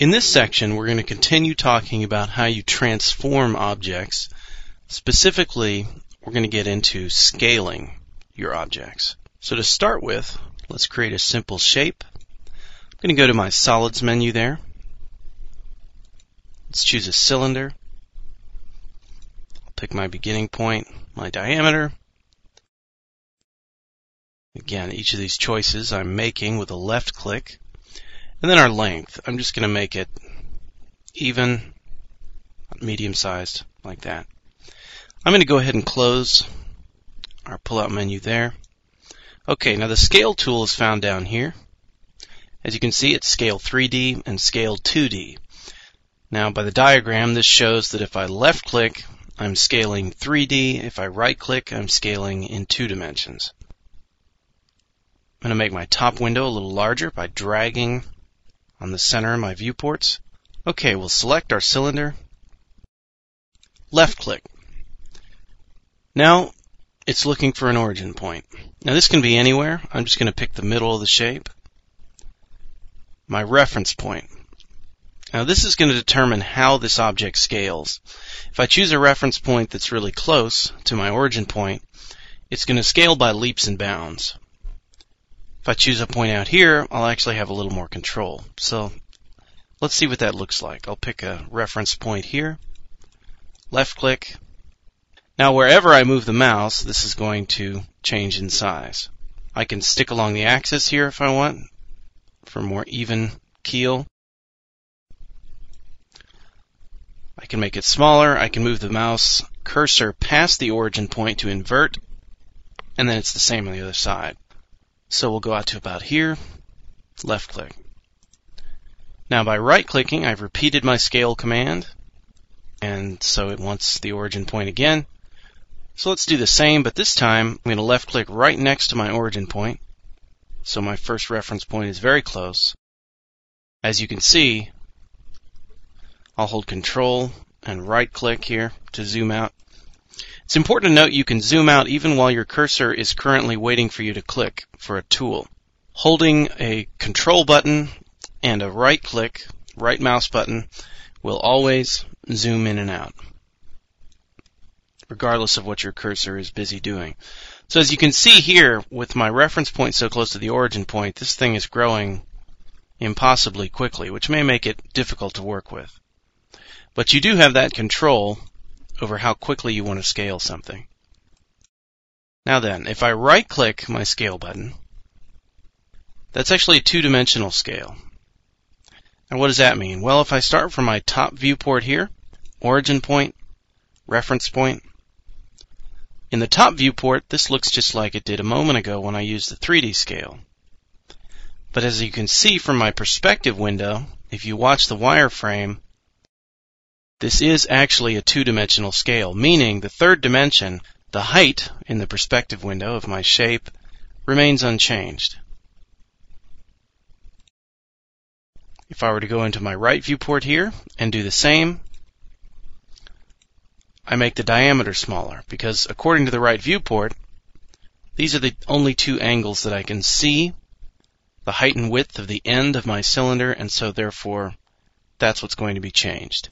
In this section, we're going to continue talking about how you transform objects. Specifically, we're going to get into scaling your objects. So to start with, let's create a simple shape. I'm going to go to my solids menu there. Let's choose a cylinder. I'll pick my beginning point, my diameter. Again, each of these choices I'm making with a left click. And then our length, I'm just going to make it even, medium sized, like that. I'm going to go ahead and close our pull-out menu there. Okay, now the scale tool is found down here. As you can see, it's scale 3D and scale 2D. Now, by the diagram, this shows that if I left click, I'm scaling 3D. If I right click, I'm scaling in two dimensions. I'm going to make my top window a little larger by dragging on the center of my viewports. Okay, we'll select our cylinder, left click. Now it's looking for an origin point. Now this can be anywhere. I'm just going to pick the middle of the shape. My reference point. Now this is going to determine how this object scales. If I choose a reference point that's really close to my origin point, it's going to scale by leaps and bounds. If I choose a point out here, I'll actually have a little more control. So let's see what that looks like. I'll pick a reference point here, left click. Now wherever I move the mouse, this is going to change in size. I can stick along the axis here if I want for more even keel. I can make it smaller. I can move the mouse cursor past the origin point to invert, and then it's the same on the other side. So we'll go out to about here, left click. Now by right clicking, I've repeated my scale command, and so it wants the origin point again. So let's do the same, but this time I'm going to left click right next to my origin point. So my first reference point is very close. As you can see, I'll hold control and right click here to zoom out. It's important to note you can zoom out even while your cursor is currently waiting for you to click for a tool. Holding a control button and a right click, right mouse button, will always zoom in and out, regardless of what your cursor is busy doing. So as you can see here, with my reference point so close to the origin point, this thing is growing impossibly quickly, which may make it difficult to work with. But you do have that control over how quickly you want to scale something. Now then, if I right click my scale button, that's actually a two-dimensional scale. And what does that mean? Well, if I start from my top viewport here, origin point, reference point, in the top viewport, this looks just like it did a moment ago when I used the 3D scale. But as you can see from my perspective window, if you watch the wireframe, this is actually a two-dimensional scale, meaning the third dimension, the height in the perspective window of my shape, remains unchanged. If I were to go into my right viewport here and do the same, I make the diameter smaller because according to the right viewport, these are the only two angles that I can see, the height and width of the end of my cylinder, and so therefore that's what's going to be changed.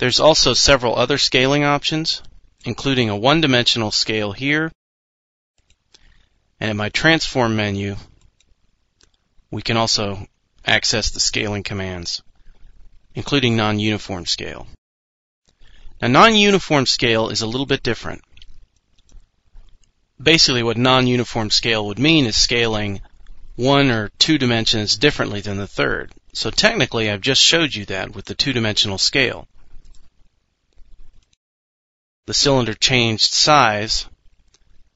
There's also several other scaling options, including a one-dimensional scale here. And in my transform menu, we can also access the scaling commands, including non-uniform scale. Now, non-uniform scale is a little bit different. Basically, what non-uniform scale would mean is scaling one or two dimensions differently than the third. So technically, I've just showed you that with the two-dimensional scale the cylinder changed size,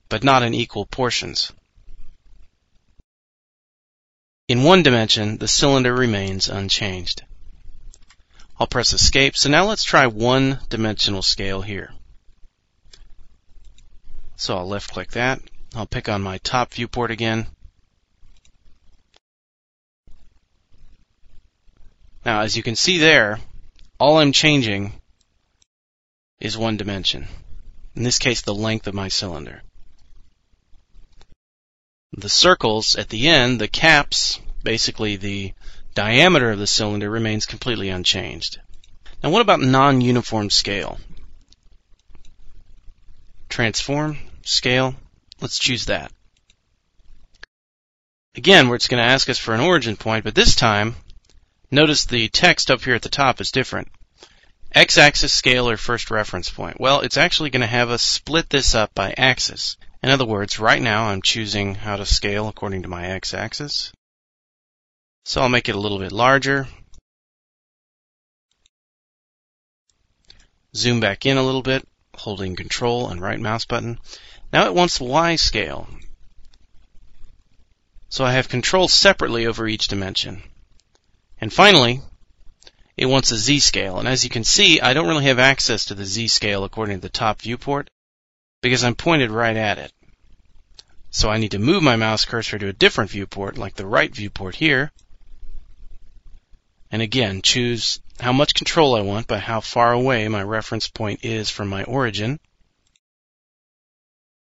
but not in equal portions. In one dimension, the cylinder remains unchanged. I'll press escape. So now let's try one dimensional scale here. So I'll left click that. I'll pick on my top viewport again. Now as you can see there, all I'm changing is one dimension. In this case, the length of my cylinder. The circles at the end, the caps, basically the diameter of the cylinder remains completely unchanged. Now what about non-uniform scale? Transform, scale, let's choose that. Again, it's going to ask us for an origin point, but this time, notice the text up here at the top is different. X-axis scale or first reference point. Well, it's actually going to have us split this up by axis. In other words, right now I'm choosing how to scale according to my x-axis. So I'll make it a little bit larger. Zoom back in a little bit, holding control and right mouse button. Now it wants Y scale. So I have control separately over each dimension. And finally, it wants a z-scale. And as you can see, I don't really have access to the z-scale according to the top viewport because I'm pointed right at it. So I need to move my mouse cursor to a different viewport, like the right viewport here. And again, choose how much control I want by how far away my reference point is from my origin.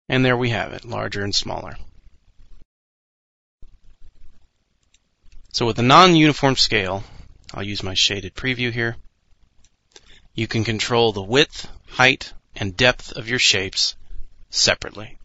And there we have it, larger and smaller. So with a non-uniform scale, I'll use my shaded preview here, you can control the width, height, and depth of your shapes separately.